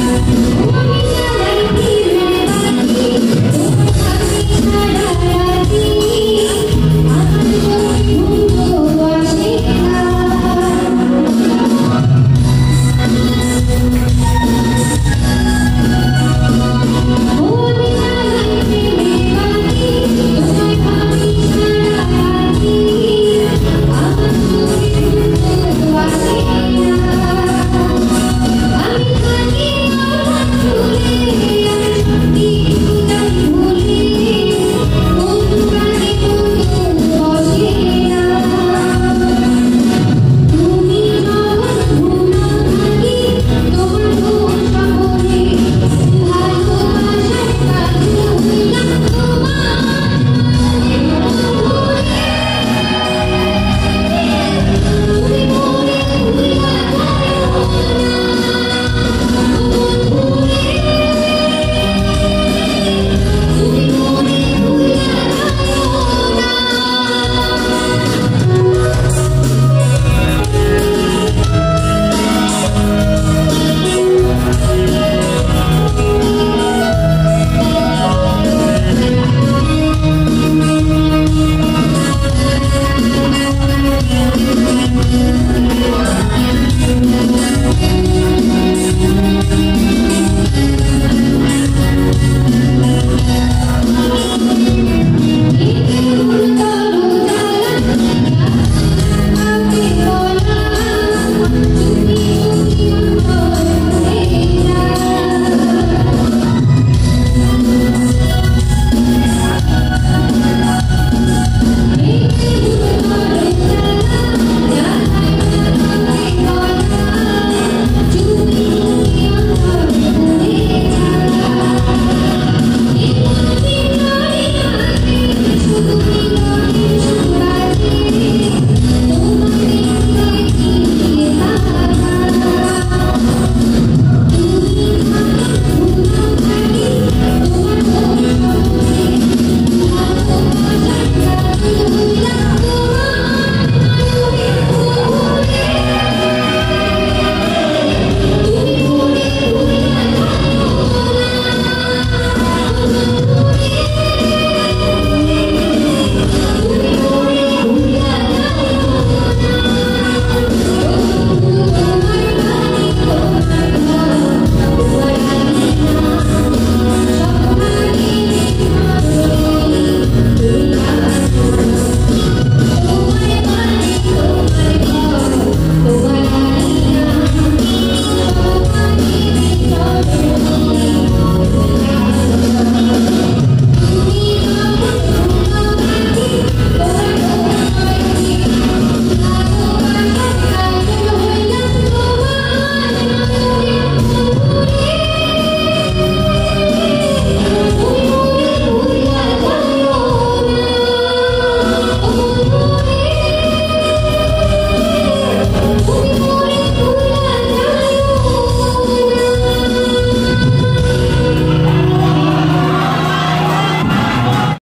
Whoa.